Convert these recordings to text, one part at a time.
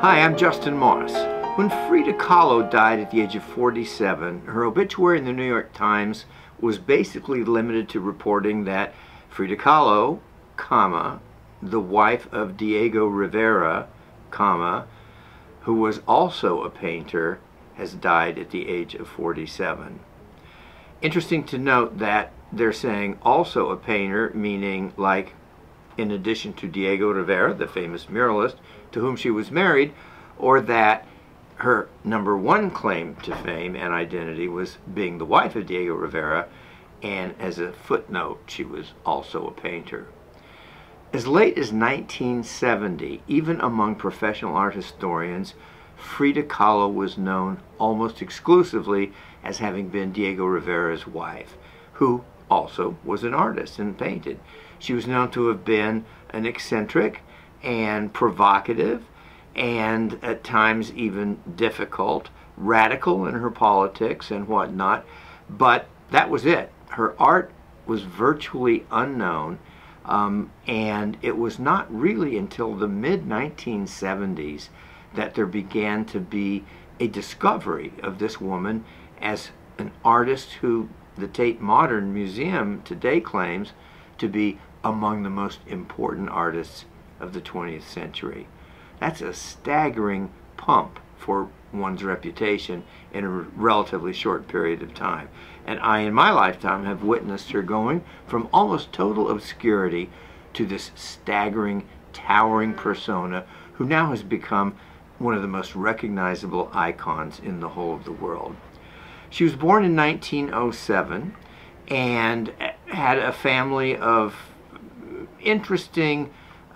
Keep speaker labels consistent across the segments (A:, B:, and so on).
A: Hi, I'm Justin Moss. When Frida Kahlo died at the age of 47, her obituary in the New York Times was basically limited to reporting that Frida Kahlo, comma, the wife of Diego Rivera, comma, who was also a painter, has died at the age of 47. Interesting to note that they're saying also a painter, meaning like in addition to Diego Rivera, the famous muralist, to whom she was married, or that her number one claim to fame and identity was being the wife of Diego Rivera, and as a footnote, she was also a painter. As late as 1970, even among professional art historians, Frida Kahlo was known almost exclusively as having been Diego Rivera's wife, who also was an artist and painted. She was known to have been an eccentric and provocative and at times even difficult, radical in her politics and whatnot, but that was it. Her art was virtually unknown, um, and it was not really until the mid 1970s that there began to be a discovery of this woman as an artist who the Tate Modern Museum today claims to be among the most important artists of the 20th century. That's a staggering pump for one's reputation in a relatively short period of time. And I, in my lifetime, have witnessed her going from almost total obscurity to this staggering, towering persona who now has become one of the most recognizable icons in the whole of the world. She was born in 1907 and had a family of interesting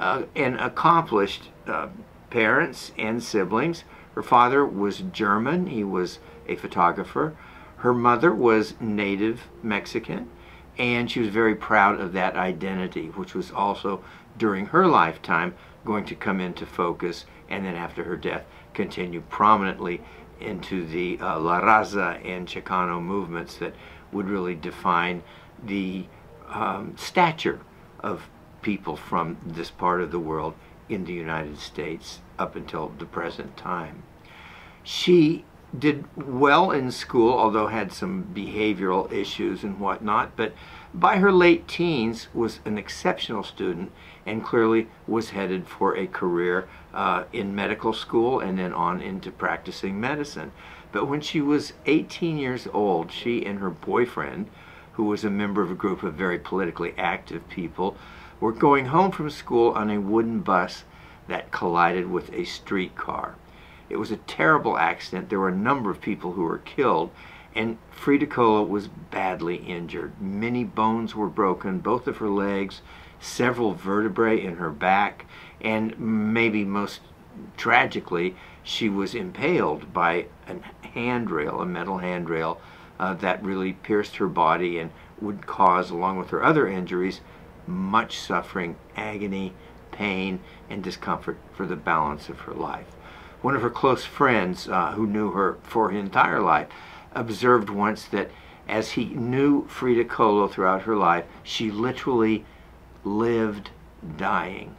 A: uh, and accomplished uh, parents and siblings. Her father was German, he was a photographer. Her mother was native Mexican, and she was very proud of that identity, which was also during her lifetime going to come into focus and then after her death continue prominently into the uh, La Raza and Chicano movements that would really define the um, stature of people from this part of the world in the United States up until the present time. She did well in school, although had some behavioral issues and whatnot, but by her late teens was an exceptional student and clearly was headed for a career uh, in medical school and then on into practicing medicine. But when she was 18 years old, she and her boyfriend, who was a member of a group of very politically active people, were going home from school on a wooden bus that collided with a streetcar. It was a terrible accident. There were a number of people who were killed, and Frida Kahlo was badly injured. Many bones were broken, both of her legs, several vertebrae in her back, and maybe most tragically, she was impaled by a handrail, a metal handrail, uh, that really pierced her body and would cause, along with her other injuries, much suffering, agony, pain, and discomfort for the balance of her life. One of her close friends, uh, who knew her for her entire life, observed once that as he knew Frida Kahlo throughout her life, she literally lived dying.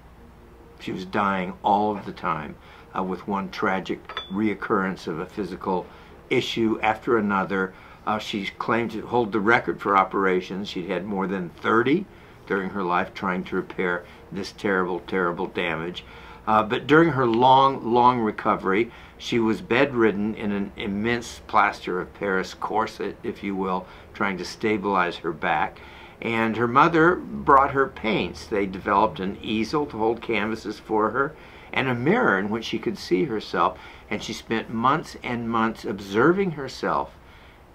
A: She was dying all of the time uh, with one tragic reoccurrence of a physical issue after another. Uh, she claimed to hold the record for operations. She'd had more than 30 during her life trying to repair this terrible, terrible damage. Uh, but during her long, long recovery, she was bedridden in an immense plaster of Paris corset, if you will, trying to stabilize her back. And her mother brought her paints. They developed an easel to hold canvases for her and a mirror in which she could see herself. And she spent months and months observing herself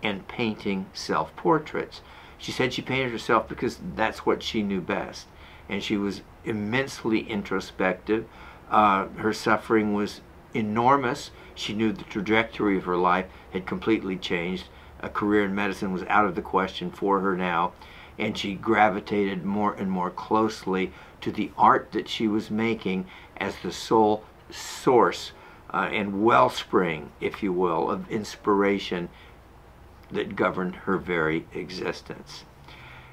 A: and painting self-portraits. She said she painted herself because that's what she knew best. And she was immensely introspective. Uh, her suffering was enormous. She knew the trajectory of her life had completely changed. A career in medicine was out of the question for her now. And she gravitated more and more closely to the art that she was making as the sole source uh, and wellspring, if you will, of inspiration that governed her very existence.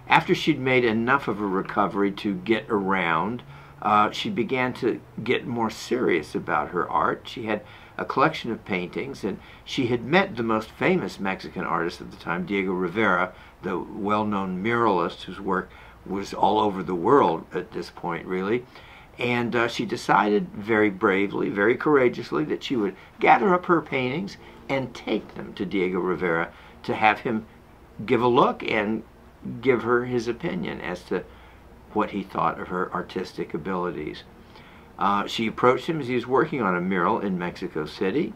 A: After she'd made enough of a recovery to get around, uh, she began to get more serious about her art. She had a collection of paintings, and she had met the most famous Mexican artist of the time, Diego Rivera, the well-known muralist whose work was all over the world at this point, really. And uh, she decided very bravely, very courageously, that she would gather up her paintings and take them to Diego Rivera to have him give a look and give her his opinion as to what he thought of her artistic abilities. Uh, she approached him as he was working on a mural in Mexico City,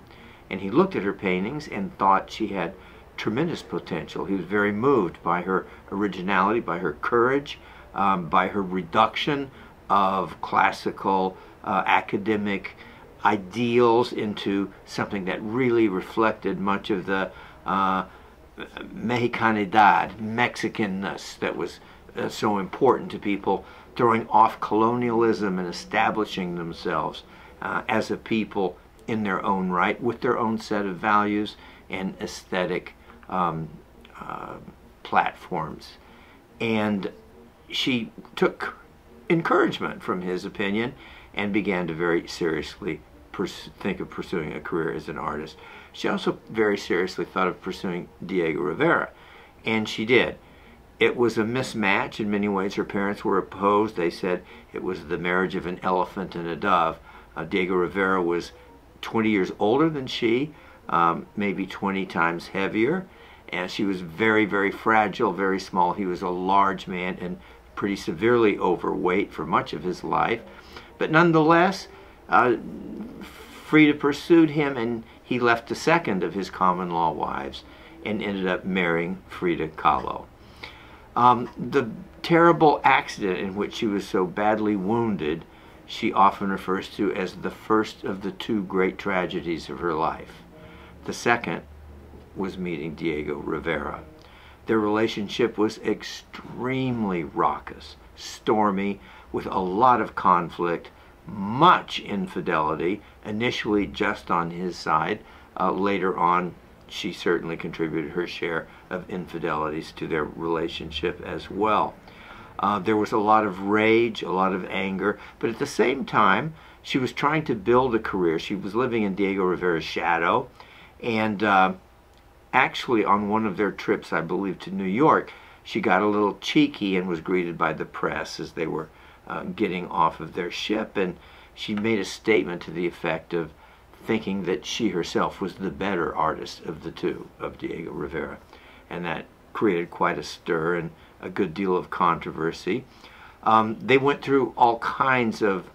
A: and he looked at her paintings and thought she had tremendous potential. He was very moved by her originality, by her courage, um, by her reduction of classical uh, academic ideals into something that really reflected much of the uh, Mexicanidad, Mexicanness that was uh, so important to people, throwing off colonialism and establishing themselves uh, as a people in their own right with their own set of values and aesthetic um, uh, platforms. And she took encouragement from his opinion and began to very seriously think of pursuing a career as an artist. She also very seriously thought of pursuing Diego Rivera, and she did. It was a mismatch in many ways. Her parents were opposed. They said it was the marriage of an elephant and a dove. Uh, Diego Rivera was 20 years older than she, um, maybe 20 times heavier, and she was very, very fragile, very small. He was a large man and pretty severely overweight for much of his life. But nonetheless, uh, Frida pursued him and he left the second of his common law wives and ended up marrying Frida Kahlo. Um, the terrible accident in which she was so badly wounded, she often refers to as the first of the two great tragedies of her life. The second was meeting Diego Rivera. Their relationship was extremely raucous, stormy, with a lot of conflict, much infidelity, initially just on his side, uh, later on she certainly contributed her share of infidelities to their relationship as well. Uh, there was a lot of rage, a lot of anger, but at the same time, she was trying to build a career. She was living in Diego Rivera's shadow, and uh, actually on one of their trips, I believe, to New York, she got a little cheeky and was greeted by the press as they were uh, getting off of their ship, and she made a statement to the effect of, thinking that she herself was the better artist of the two, of Diego Rivera. And that created quite a stir and a good deal of controversy. Um, they went through all kinds of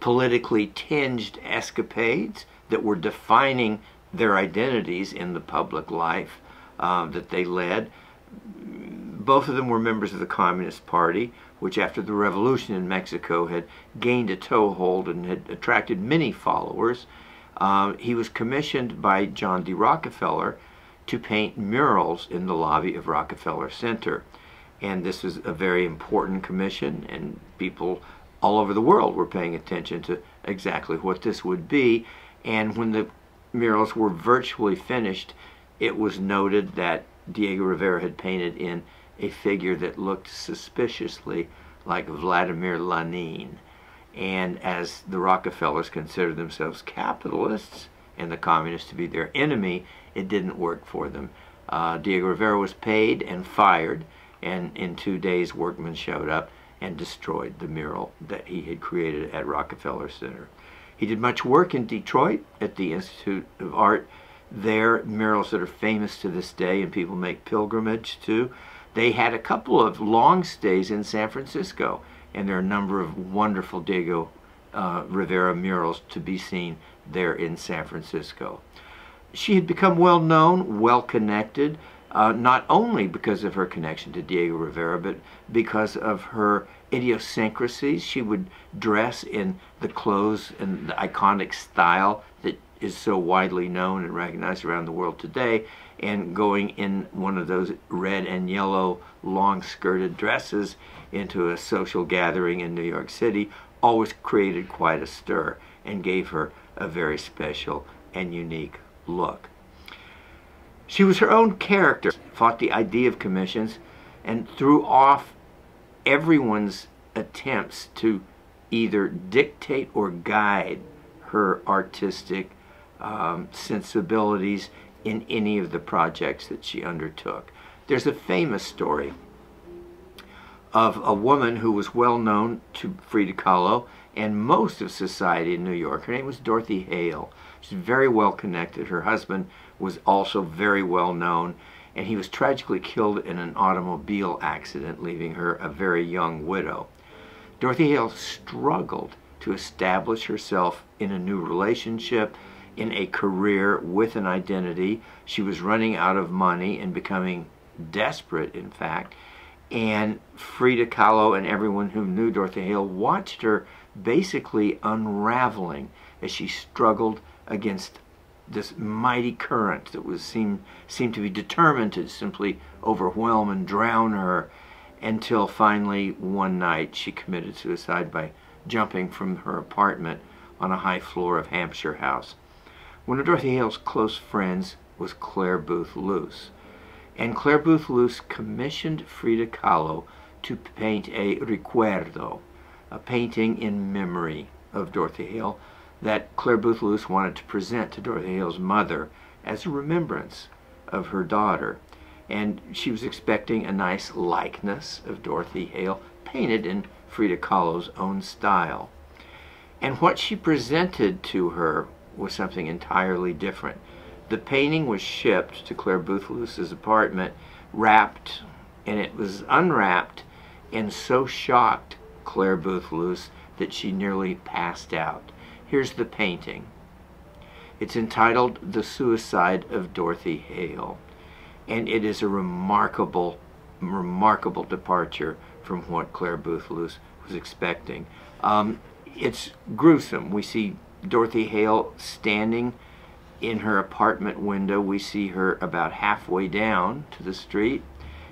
A: politically tinged escapades that were defining their identities in the public life uh, that they led. Both of them were members of the Communist Party which after the revolution in Mexico had gained a toehold and had attracted many followers. Uh, he was commissioned by John D. Rockefeller to paint murals in the lobby of Rockefeller Center. And this was a very important commission, and people all over the world were paying attention to exactly what this would be. And when the murals were virtually finished, it was noted that Diego Rivera had painted in a figure that looked suspiciously like Vladimir Lenin. And as the Rockefellers considered themselves capitalists and the communists to be their enemy, it didn't work for them. Uh, Diego Rivera was paid and fired, and in two days workmen showed up and destroyed the mural that he had created at Rockefeller Center. He did much work in Detroit at the Institute of Art there, murals that are famous to this day and people make pilgrimage to. They had a couple of long stays in San Francisco, and there are a number of wonderful Diego uh, Rivera murals to be seen there in San Francisco. She had become well known, well connected, uh, not only because of her connection to Diego Rivera, but because of her idiosyncrasies. She would dress in the clothes and the iconic style that is so widely known and recognized around the world today and going in one of those red and yellow long skirted dresses into a social gathering in New York City always created quite a stir and gave her a very special and unique look. She was her own character, fought the idea of commissions, and threw off everyone's attempts to either dictate or guide her artistic um, sensibilities in any of the projects that she undertook. There's a famous story of a woman who was well known to Frida Kahlo and most of society in New York. Her name was Dorothy Hale. She's very well connected. Her husband was also very well known, and he was tragically killed in an automobile accident, leaving her a very young widow. Dorothy Hale struggled to establish herself in a new relationship, in a career with an identity. She was running out of money and becoming desperate, in fact. And Frida Kahlo and everyone who knew Dorothy Hale watched her basically unraveling as she struggled against this mighty current that was seemed seemed to be determined to simply overwhelm and drown her until finally one night she committed suicide by jumping from her apartment on a high floor of Hampshire House. One of Dorothy Hale's close friends was Clare Boothe Luce, and Clare Boothe Luce commissioned Frida Kahlo to paint a recuerdo, a painting in memory of Dorothy Hale that Clare Boothe Luce wanted to present to Dorothy Hale's mother as a remembrance of her daughter. And she was expecting a nice likeness of Dorothy Hale painted in Frida Kahlo's own style. And what she presented to her was something entirely different. The painting was shipped to Clare Boothe Luce's apartment, wrapped, and it was unwrapped, and so shocked Clare Boothe Luce that she nearly passed out. Here's the painting. It's entitled The Suicide of Dorothy Hale, and it is a remarkable, remarkable departure from what Clare Boothe Luce was expecting. Um, it's gruesome. We see Dorothy Hale standing in her apartment window. We see her about halfway down to the street,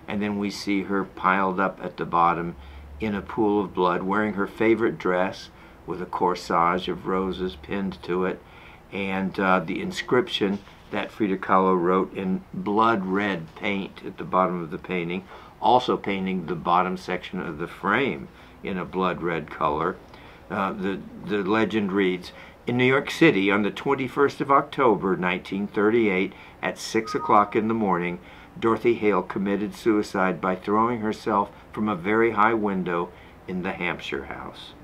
A: and then we see her piled up at the bottom in a pool of blood, wearing her favorite dress with a corsage of roses pinned to it, and uh, the inscription that Frida Kahlo wrote in blood red paint at the bottom of the painting, also painting the bottom section of the frame in a blood red color. Uh, the, the legend reads, in New York City on the 21st of October 1938 at 6 o'clock in the morning, Dorothy Hale committed suicide by throwing herself from a very high window in the Hampshire house.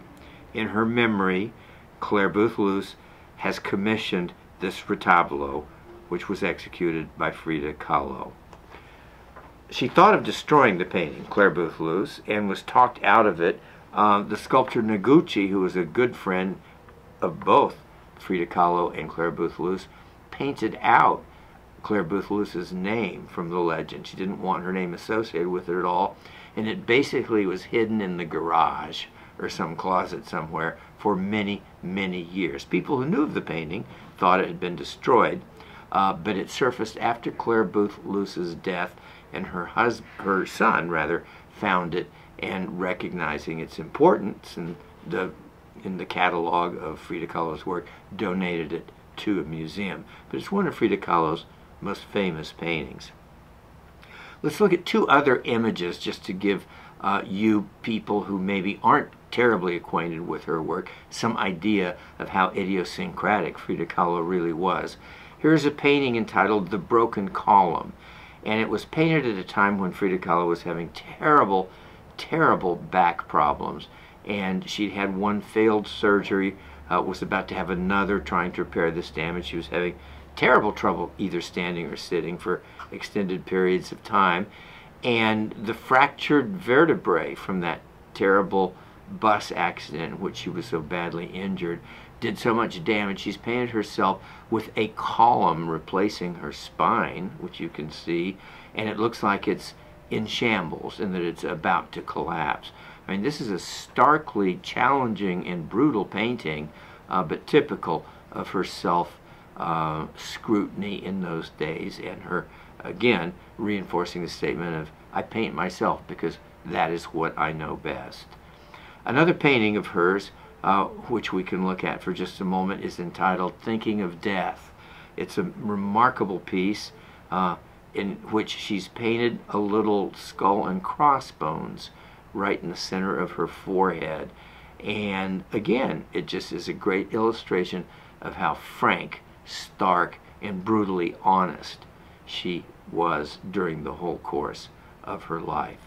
A: In her memory, Clare Boothe Luce has commissioned this retablo, which was executed by Frida Kahlo. She thought of destroying the painting, Clare Boothe Luce, and was talked out of it. Uh, the sculptor Noguchi, who was a good friend of both Frida Kahlo and Clare Boothe Luce, painted out Clare Boothe Luce's name from the legend. She didn't want her name associated with it at all, and it basically was hidden in the garage or some closet somewhere for many, many years. People who knew of the painting thought it had been destroyed, uh, but it surfaced after Clare Boothe Luce's death, and her hus her son rather found it and recognizing its importance and the in the catalog of Frida Kahlo's work donated it to a museum. But it's one of Frida Kahlo's most famous paintings. Let's look at two other images just to give uh, you people who maybe aren't terribly acquainted with her work some idea of how idiosyncratic Frida Kahlo really was. Here's a painting entitled The Broken Column, and it was painted at a time when Frida Kahlo was having terrible, terrible back problems, and she'd had one failed surgery, uh, was about to have another trying to repair this damage. She was having terrible trouble either standing or sitting for extended periods of time, and the fractured vertebrae from that terrible bus accident in which she was so badly injured did so much damage. She's painted herself with a column replacing her spine, which you can see, and it looks like it's in shambles and that it's about to collapse. I mean, this is a starkly challenging and brutal painting, uh, but typical of her self uh, scrutiny in those days and her, again, reinforcing the statement of, I paint myself because that is what I know best. Another painting of hers, uh, which we can look at for just a moment, is entitled Thinking of Death. It's a remarkable piece uh, in which she's painted a little skull and crossbones right in the center of her forehead. And again, it just is a great illustration of how frank, stark, and brutally honest she was during the whole course of her life.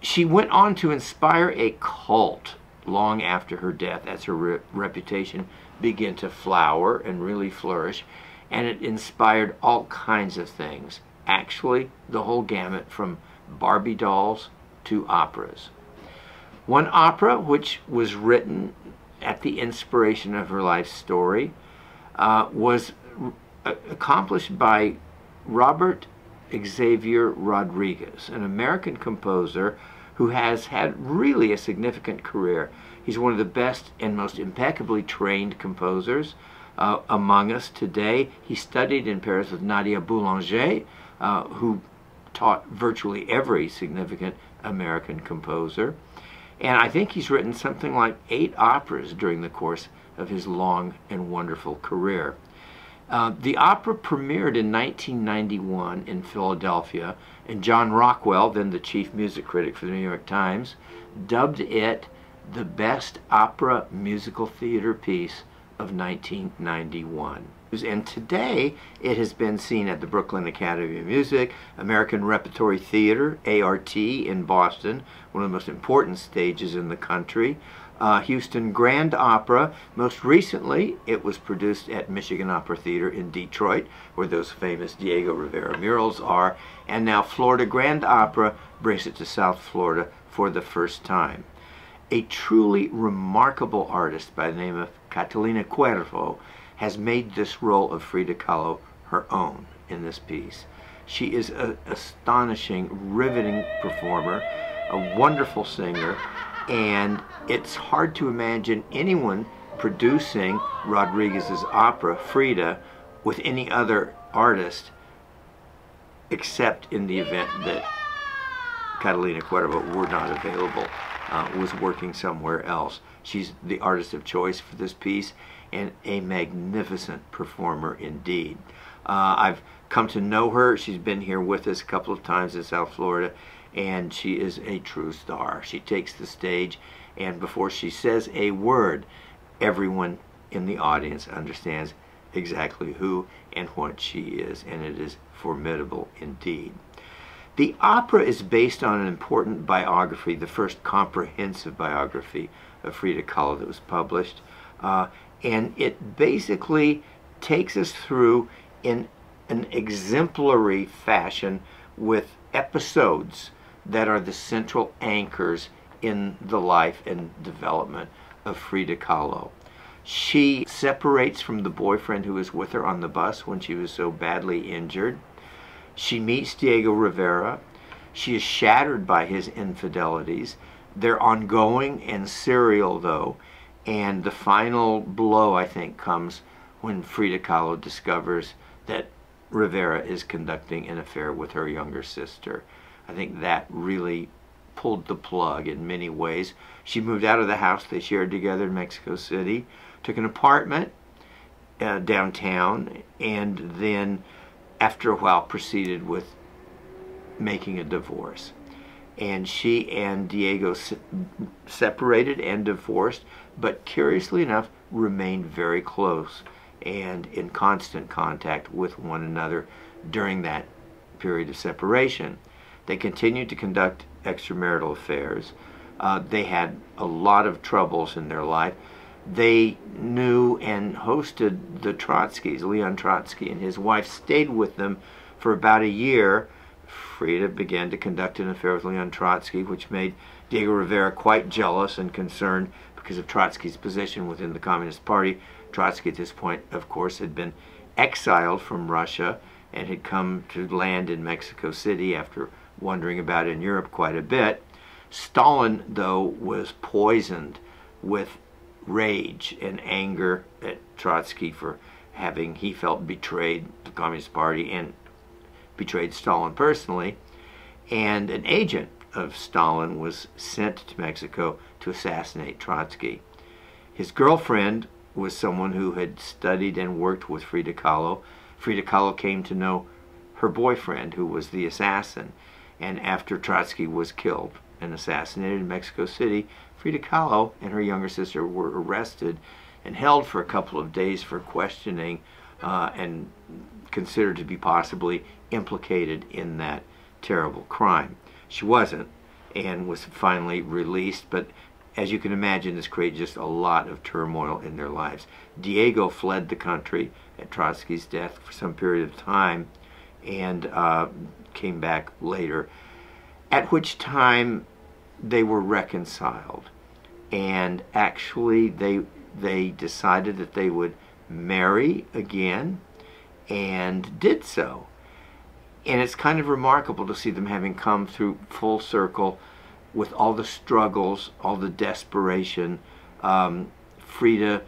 A: She went on to inspire a cult long after her death as her re reputation began to flower and really flourish, and it inspired all kinds of things. Actually, the whole gamut from Barbie dolls to operas. One opera, which was written at the inspiration of her life story, uh, was accomplished by Robert Xavier Rodriguez, an American composer who has had really a significant career. He's one of the best and most impeccably trained composers uh, among us today. He studied in Paris with Nadia Boulanger, uh, who taught virtually every significant American composer. And I think he's written something like eight operas during the course of his long and wonderful career. Uh, the opera premiered in 1991 in Philadelphia, and John Rockwell, then the chief music critic for the New York Times, dubbed it the best opera musical theater piece of 1991. And today it has been seen at the Brooklyn Academy of Music, American Repertory Theater, ART, in Boston, one of the most important stages in the country. Uh, Houston Grand Opera. Most recently, it was produced at Michigan Opera Theater in Detroit, where those famous Diego Rivera murals are. And now Florida Grand Opera brings it to South Florida for the first time. A truly remarkable artist by the name of Catalina Cuervo has made this role of Frida Kahlo her own in this piece. She is an astonishing, riveting performer, a wonderful singer, and it's hard to imagine anyone producing Rodriguez's opera, Frida, with any other artist except in the event that Catalina Cuervo were not available, uh, was working somewhere else. She's the artist of choice for this piece and a magnificent performer indeed. Uh, I've come to know her. She's been here with us a couple of times in South Florida, and she is a true star. She takes the stage, and before she says a word, everyone in the audience understands exactly who and what she is, and it is formidable indeed. The opera is based on an important biography, the first comprehensive biography of Frida Kahlo that was published. Uh, and it basically takes us through in an exemplary fashion with episodes that are the central anchors in the life and development of Frida Kahlo. She separates from the boyfriend who was with her on the bus when she was so badly injured. She meets Diego Rivera. She is shattered by his infidelities. They're ongoing and serial, though. And the final blow, I think, comes when Frida Kahlo discovers that Rivera is conducting an affair with her younger sister. I think that really pulled the plug in many ways. She moved out of the house they shared together in Mexico City, took an apartment uh, downtown, and then after a while proceeded with making a divorce and she and Diego se separated and divorced, but curiously enough, remained very close and in constant contact with one another during that period of separation. They continued to conduct extramarital affairs. Uh, they had a lot of troubles in their life. They knew and hosted the Trotskys. Leon Trotsky and his wife stayed with them for about a year Frida began to conduct an affair with Leon Trotsky, which made Diego Rivera quite jealous and concerned because of Trotsky's position within the Communist Party. Trotsky, at this point, of course, had been exiled from Russia and had come to land in Mexico City after wandering about in Europe quite a bit. Stalin, though, was poisoned with rage and anger at Trotsky for having, he felt, betrayed the Communist Party and betrayed Stalin personally, and an agent of Stalin was sent to Mexico to assassinate Trotsky. His girlfriend was someone who had studied and worked with Frida Kahlo. Frida Kahlo came to know her boyfriend, who was the assassin, and after Trotsky was killed and assassinated in Mexico City, Frida Kahlo and her younger sister were arrested and held for a couple of days for questioning uh, and considered to be possibly implicated in that terrible crime. She wasn't and was finally released, but as you can imagine, this created just a lot of turmoil in their lives. Diego fled the country at Trotsky's death for some period of time and uh, came back later, at which time they were reconciled. And actually, they, they decided that they would marry again and did so. And it's kind of remarkable to see them having come through full circle with all the struggles, all the desperation. Um, Frida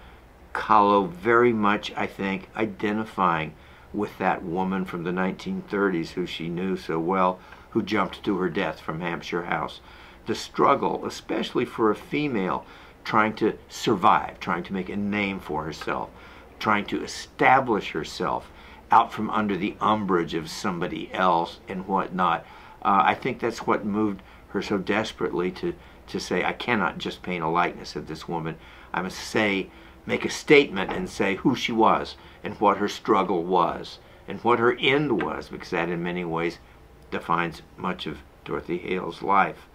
A: Kahlo very much, I think, identifying with that woman from the 1930s who she knew so well, who jumped to her death from Hampshire House. The struggle, especially for a female trying to survive, trying to make a name for herself, trying to establish herself out from under the umbrage of somebody else and whatnot. Uh, I think that's what moved her so desperately to, to say, I cannot just paint a likeness of this woman. I must say, make a statement and say who she was and what her struggle was and what her end was, because that in many ways defines much of Dorothy Hale's life.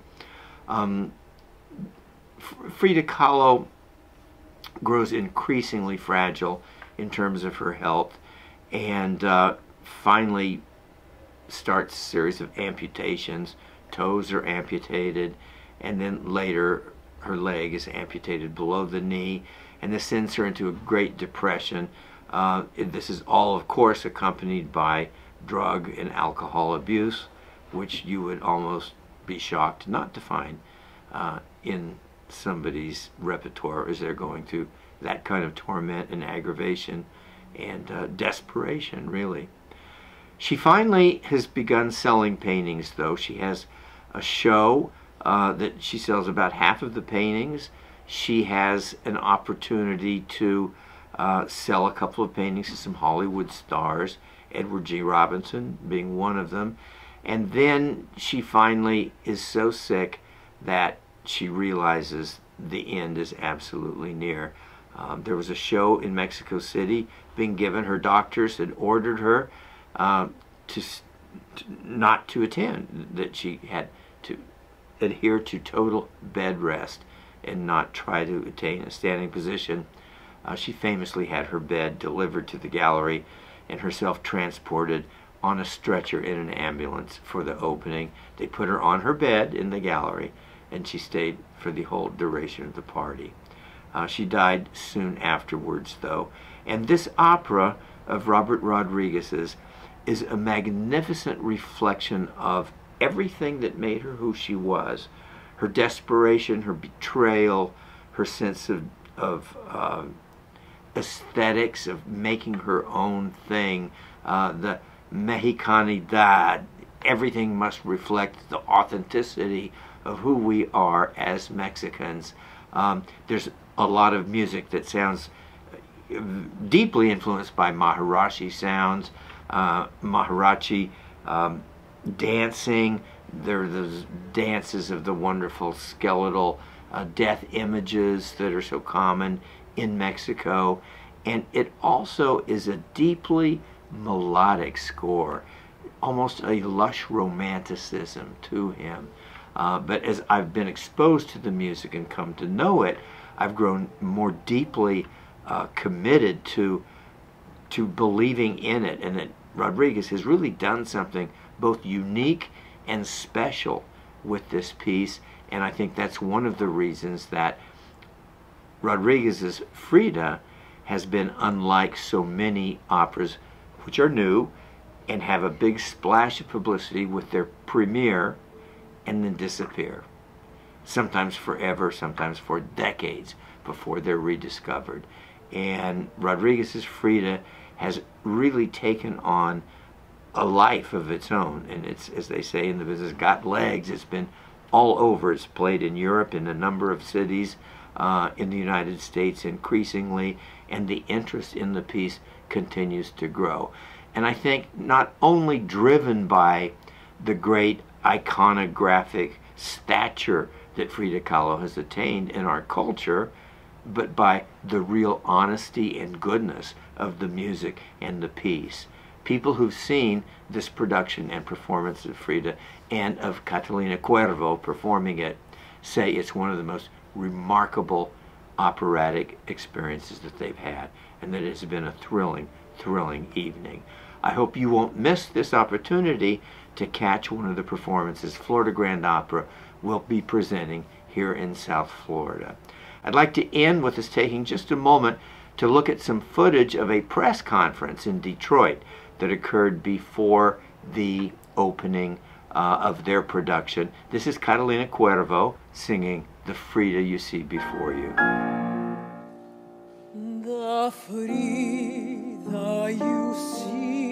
A: Um, Frida Kahlo grows increasingly fragile in terms of her health and uh, finally starts a series of amputations. Toes are amputated, and then later her leg is amputated below the knee, and this sends her into a great depression. Uh, this is all, of course, accompanied by drug and alcohol abuse, which you would almost be shocked not to find uh, in somebody's repertoire as they're going through that kind of torment and aggravation and uh, desperation, really. She finally has begun selling paintings, though. She has a show uh, that she sells about half of the paintings. She has an opportunity to uh, sell a couple of paintings to some Hollywood stars, Edward G. Robinson being one of them. And then she finally is so sick that she realizes the end is absolutely near. Um, there was a show in Mexico City being given. Her doctors had ordered her uh, to, to, not to attend, that she had to adhere to total bed rest and not try to attain a standing position. Uh, she famously had her bed delivered to the gallery and herself transported on a stretcher in an ambulance for the opening. They put her on her bed in the gallery and she stayed for the whole duration of the party. Uh, she died soon afterwards, though. And this opera of Robert Rodriguez's is a magnificent reflection of everything that made her who she was. Her desperation, her betrayal, her sense of, of uh, aesthetics, of making her own thing, uh, the Mexicanidad, everything must reflect the authenticity of who we are as Mexicans. Um, there's a lot of music that sounds uh, deeply influenced by mariachi sounds, uh, um, dancing. There are those dances of the wonderful skeletal uh, death images that are so common in Mexico. And it also is a deeply melodic score, almost a lush romanticism to him. Uh, but as I've been exposed to the music and come to know it, I've grown more deeply uh, committed to to believing in it, and that Rodriguez has really done something both unique and special with this piece. And I think that's one of the reasons that Rodriguez's Frida has been unlike so many operas, which are new and have a big splash of publicity with their premiere and then disappear. Sometimes forever, sometimes for decades before they're rediscovered. And Rodriguez's Frida has really taken on a life of its own. And it's, as they say in the business, got legs. It's been all over. It's played in Europe in a number of cities, uh, in the United States increasingly, and the interest in the piece continues to grow. And I think not only driven by the great iconographic stature that Frida Kahlo has attained in our culture, but by the real honesty and goodness of the music and the piece. People who've seen this production and performance of Frida and of Catalina Cuervo performing it say it's one of the most remarkable operatic experiences that they've had and that it's been a thrilling, thrilling evening. I hope you won't miss this opportunity to catch one of the performances Florida Grand Opera will be presenting here in South Florida. I'd like to end with us taking just a moment to look at some footage of a press conference in Detroit that occurred before the opening uh, of their production. This is Catalina Cuervo singing the Frida you see before you.
B: The Frida you see